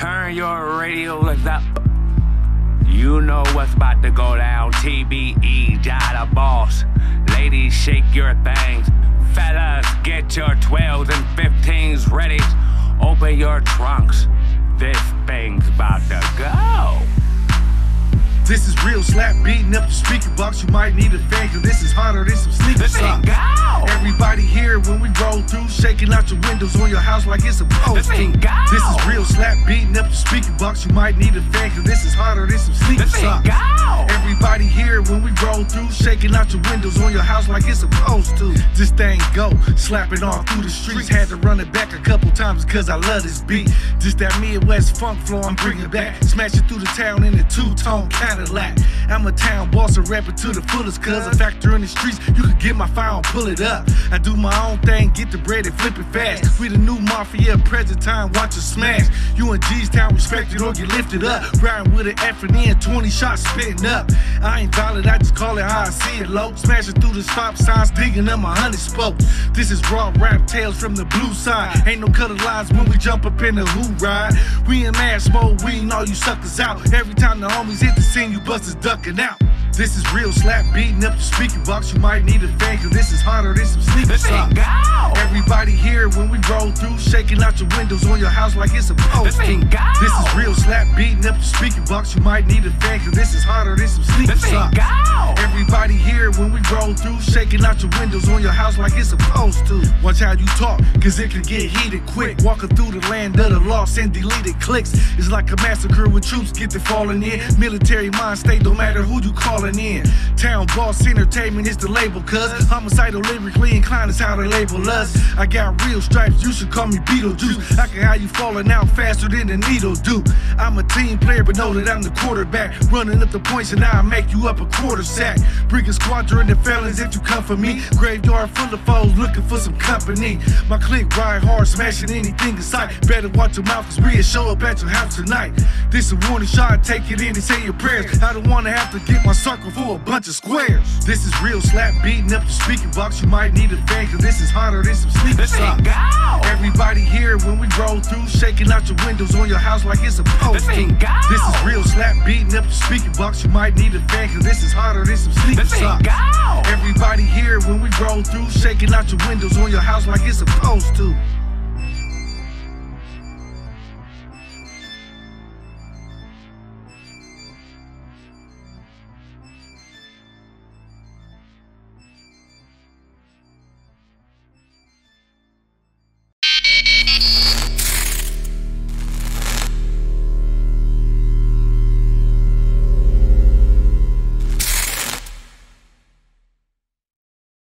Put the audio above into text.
Turn your radios up. You know what's about to go down. TBE, JiyDaBoss. Ladies, shake your things. Fellas, get your 12s and 15s ready. Open your trunks. This thing's about to go. This is real slap beating up the speaker box. You might need a fan, cause this is hotter than some sneaker socks. Everybody here when we roll through, shaking out your windows on your house like it's a post. This ain't go. This is real slap beating up the speaker box. You might need a fan, cause this is harder than some ain't socks. go. Everybody here when we roll through, shaking out your windows on your house like it's supposed to. This thing go, slapping all through the streets. Had to run it back a couple times cause I love this beat. Just that Midwest funk flow I'm bringing back. Smashing through the town in a two-tone Cadillac. I'm a town boss, a rapper to the fullest cause a factor in the streets. You can get my file and pull it up. I do my own thing, get the bread and flip it fast. We the new mafia, present time, watch us smash. You in G's town, respect it or get lifted up. Riding with an F and N, 20 shots spitting up. I ain't valid, I just call it how I see it low. Smashing through the stop signs, digging up my honey spoke. This is raw rap tales from the blue side. Ain't no color lines when we jump up in the who ride. We in mass mode, we ain't all you suckers out. Every time the homies hit the scene, you busters ducking out. This is real slap beating up the speaker box. You might need a fan, cause this is harder than some ain't socks. Everybody here when we roll through, shaking out your windows on your house like it's supposed This ain't go. This is real slap beating up the speaker box. You might need a fan, cause this is harder than some ain't socks. Everybody here when we roll through, shaking out your windows on your house like it's supposed to. Watch how you talk, cause it can get heated quick. Walking through the land of the lost and deleted clicks. It's like a massacre with troops get to falling in. Military mind state, no matter who you calling in. Town boss entertainment is the label, cuz homicidal lyrically inclined is how they label us. I got real stripes, you should call me Beetlejuice. I can have you falling out faster than the needle do. I'm a team player, but know that I'm the quarterback. Running up the points and I make you up a quarter sack. Bring a squadron of felons if you come for me. Graveyard full of foes looking for some company. My clique ride hard, smashing anything in sight. Better watch your mouth, cause we'll show up at your house tonight. This a warning shot, take it in and say your prayers. I don't wanna have to get my circle for a bunch of squares. This is real slap beating up the speaker box. You might need a fan, cause this is harder than some ain't socks. Everybody here when we roll through, shaking out your windows on your house like it's supposed This to. This is real slap beating up the speaker box. You might need a fan, cause this is harder than some ain't socks. Everybody here when we roll through, shaking out your windows on your house like it's supposed to.